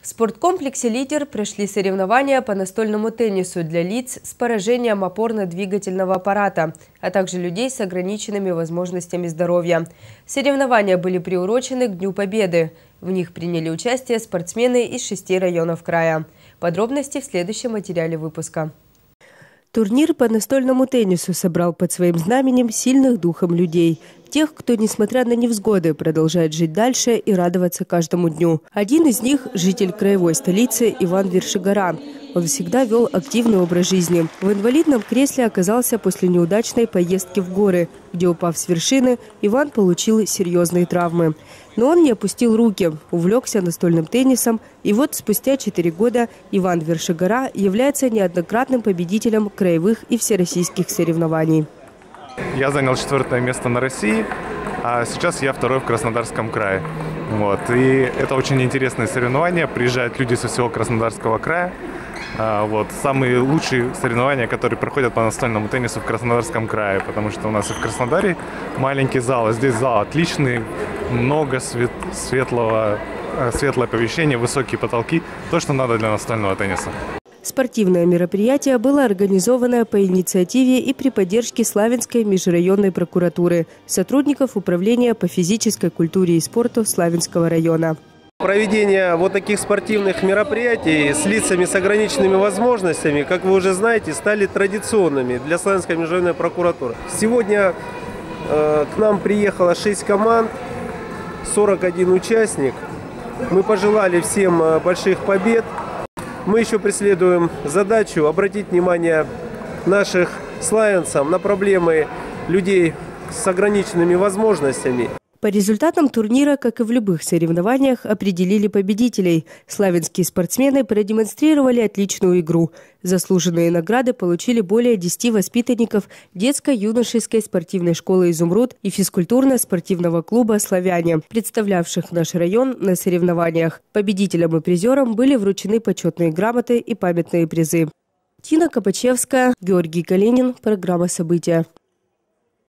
В спорткомплексе «Лидер» прошли соревнования по настольному теннису для лиц с поражением опорно-двигательного аппарата, а также людей с ограниченными возможностями здоровья. Соревнования были приурочены к Дню Победы. В них приняли участие спортсмены из шести районов края. Подробности в следующем материале выпуска. Турнир по настольному теннису собрал под своим знаменем сильных духом людей. Тех, кто, несмотря на невзгоды, продолжает жить дальше и радоваться каждому дню. Один из них – житель краевой столицы Иван Вершигора. Он всегда вел активный образ жизни. В инвалидном кресле оказался после неудачной поездки в горы, где, упав с вершины, Иван получил серьезные травмы. Но он не опустил руки, увлекся настольным теннисом, и вот спустя четыре года Иван Вершигора является неоднократным победителем краевых и всероссийских соревнований. Я занял четвертое место на России, а сейчас я второй в Краснодарском крае. Вот. И это очень интересное соревнование. Приезжают люди со всего Краснодарского края. А, вот, самые лучшие соревнования, которые проходят по настольному теннису в Краснодарском крае, потому что у нас и в Краснодаре маленький зал, а здесь зал отличный, много свет, светлого, э, светлое помещение, высокие потолки, то, что надо для настольного тенниса. Спортивное мероприятие было организовано по инициативе и при поддержке Славянской межрайонной прокуратуры, сотрудников Управления по физической культуре и спорту Славянского района. Проведение вот таких спортивных мероприятий с лицами с ограниченными возможностями, как вы уже знаете, стали традиционными для Славянской межрайонной прокуратуры. Сегодня э, к нам приехало 6 команд, 41 участник. Мы пожелали всем э, больших побед. Мы еще преследуем задачу обратить внимание наших славянцев на проблемы людей с ограниченными возможностями. По результатам турнира, как и в любых соревнованиях, определили победителей. Славянские спортсмены продемонстрировали отличную игру. Заслуженные награды получили более 10 воспитанников детско-юношеской спортивной школы «Изумруд» и физкультурно-спортивного клуба «Славяне», представлявших наш район на соревнованиях. Победителям и призерам были вручены почетные грамоты и памятные призы. Тина Копачевская, Георгий Калинин. Программа «События».